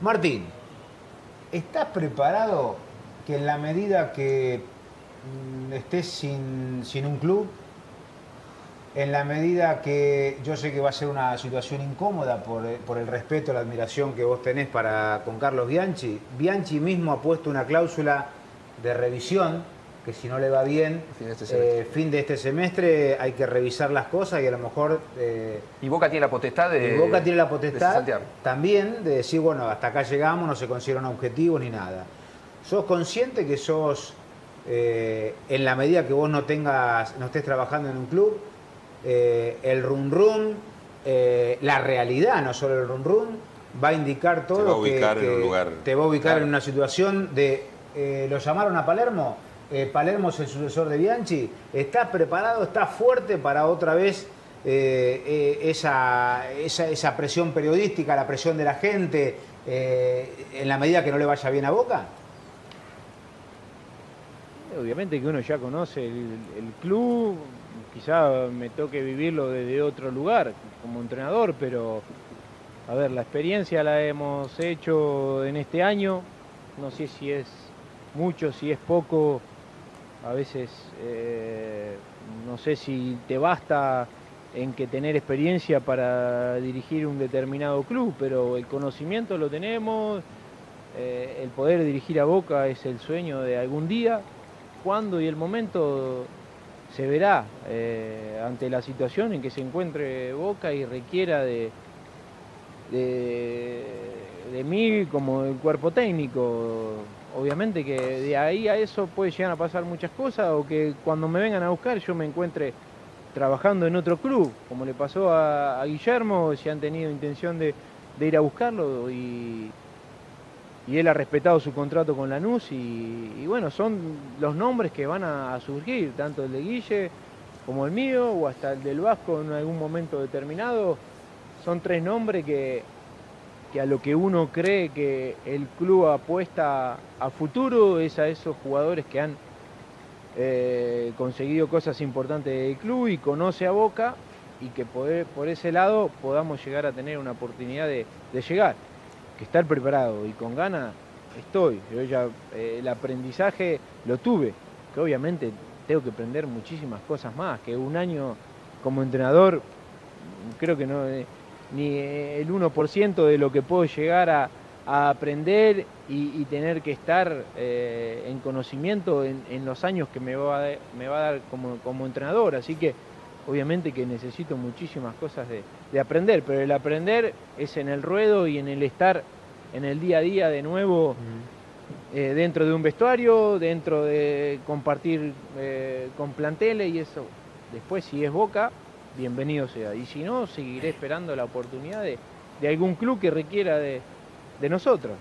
Martín, ¿estás preparado que en la medida que mm, estés sin, sin un club, en la medida que yo sé que va a ser una situación incómoda por, eh, por el respeto, la admiración que vos tenés para, con Carlos Bianchi, Bianchi mismo ha puesto una cláusula de revisión que si no le va bien, Fin de este eh, semestre. fin de este semestre hay que revisar las cosas y a lo mejor eh, Y Boca tiene la potestad de. y Boca tiene la potestad también de decir, bueno, hasta acá llegamos, no se consiguieron objetivos ni nada. ¿Sos consciente que sos, eh, en la medida que vos no tengas, no estés trabajando en un club, eh, el rum rum, eh, la realidad, no solo el rum rum, va a indicar todo Te va a ubicar que, en un lugar. te va a ubicar Claro. en una situación de, eh, lo llamaron a Palermo, eh, Palermo es el sucesor de Bianchi, ¿estás preparado, estás fuerte para otra vez eh, eh, esa, esa, presión periodística, la presión de la gente, en la medida que no le vaya bien a Boca? Obviamente que uno ya conoce el club, quizá me toque vivirlo desde otro lugar como entrenador, pero a ver, la experiencia la hemos hecho en este año, no sé si es mucho, si es poco, a veces eh, no sé si te basta en que tener experiencia para dirigir un determinado club, pero el conocimiento lo tenemos, eh, el poder dirigir a Boca es el sueño de algún día, cuándo y el momento se verá eh, ante la situación en que se encuentre Boca y requiera de, de, de mí como el cuerpo técnico. Obviamente que de ahí a eso puede llegar a pasar muchas cosas o que cuando me vengan a buscar yo me encuentre trabajando en otro club, como le pasó a, Guillermo, si han tenido intención de, ir a buscarlo y, y él ha respetado su contrato con Lanús y, y bueno, son los nombres que van a, a surgir, tanto el de Guille como el mío o hasta el del Vasco en algún momento determinado. Son tres nombres que, que a lo que uno cree que el club apuesta a futuro es a esos jugadores que han eh, conseguido cosas importantes del club y conoce a Boca y que por ese lado podamos llegar a tener una oportunidad de, llegar que estar preparado y con ganas estoy. Yo ya eh, el aprendizaje lo tuve, que obviamente tengo que aprender muchísimas cosas más, que un año como entrenador creo que no eh, ni el 1% de lo que puedo llegar a, a aprender y, y tener que estar eh, en conocimiento en, en los años que me va a, me va a dar como, como entrenador. Así que obviamente que necesito muchísimas cosas de, de aprender, pero el aprender es en el ruedo y en el estar en el día a día de nuevo eh, dentro de un vestuario, dentro de compartir eh, con planteles y eso. Después si es Boca, bienvenido sea. Y si no, seguiré esperando la oportunidad de, algún club que requiera de nosotros.